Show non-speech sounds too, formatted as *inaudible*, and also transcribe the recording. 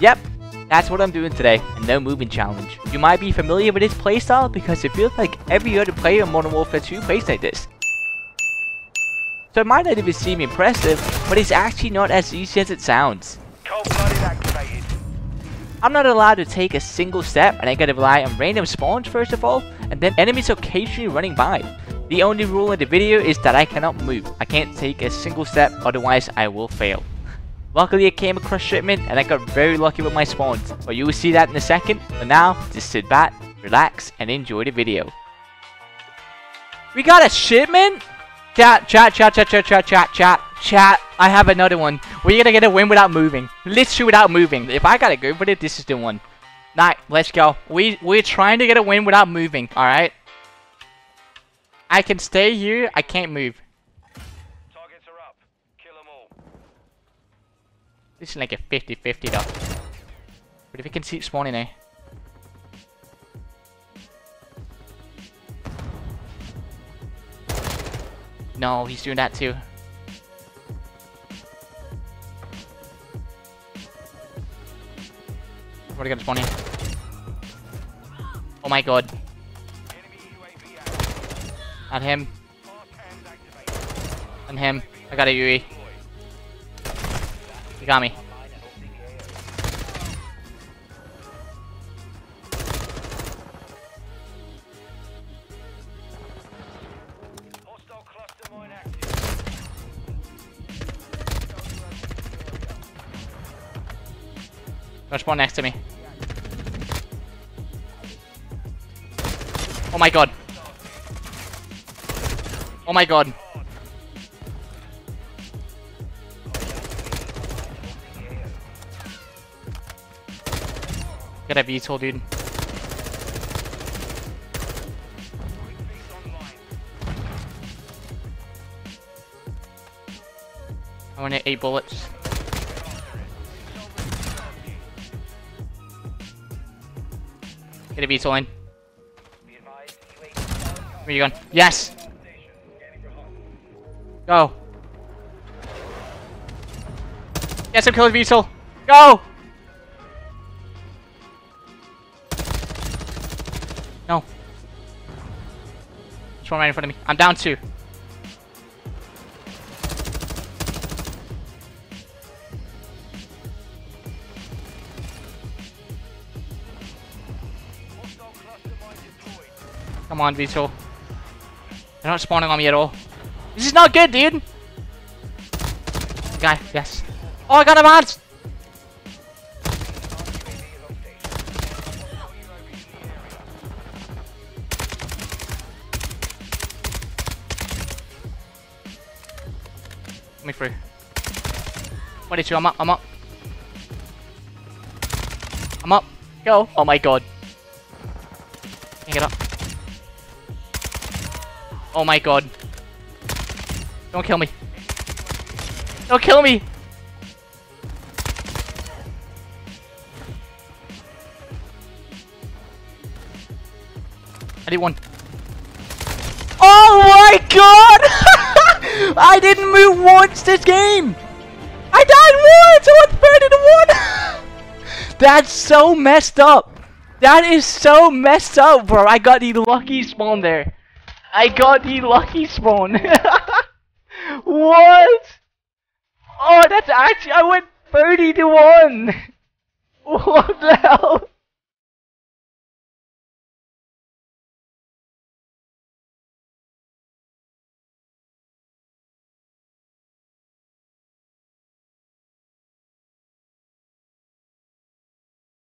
Yep, that's what I'm doing today, a no moving challenge. You might be familiar with this playstyle because it feels like every other player in Modern Warfare 2 plays like this. So it might not even seem impressive, but it's actually not as easy as it sounds. I'm not allowed to take a single step and I gotta rely on random spawns first of all, and then enemies occasionally running by. The only rule in the video is that I cannot move. I can't take a single step, otherwise I will fail. Luckily I came across shipment and I got very lucky with my spawns, but you will see that in a second. But now, just sit back, relax, and enjoy the video. We got a shipment? Chat, chat, chat, chat, chat, chat, chat, chat, chat. I have another one. We're gonna get a win without moving. Literally without moving. If I gotta go with it, this is the one. Nah, let's go. We, we're trying to get a win without moving, alright? I can stay here, I can't move. This is like a 50-50 though. But if we can see it spawning there. No, he's doing that too. What are gonna spawn? Oh my god. On him. On him. I got a UE. He got me. Don't spawn next to me. Oh my god. Oh my god. Get a VTOL, dude. I want eight bullets. Get a VTOL in. Where you going? Yes! Go! Yes, I'm killing VTOL! Go! One right in front of me. I'm down two. Come on, VTOL. They're not spawning on me at all. This is not good, dude! Guy, yes. Oh, I got him out! Me through. 22, I'm up, I'm up. I'm up. Go. Oh my god. Can't get up. Oh my god. Don't kill me. Don't kill me! I did one. Oh my god! *laughs* I didn't move once this game! I died once! I went 30 to 1! *laughs* That's so messed up! That is so messed up, bro! I got the lucky spawn there. I got the lucky spawn. *laughs* what? Oh, that's actually I went 30 to 1. *laughs* What the hell?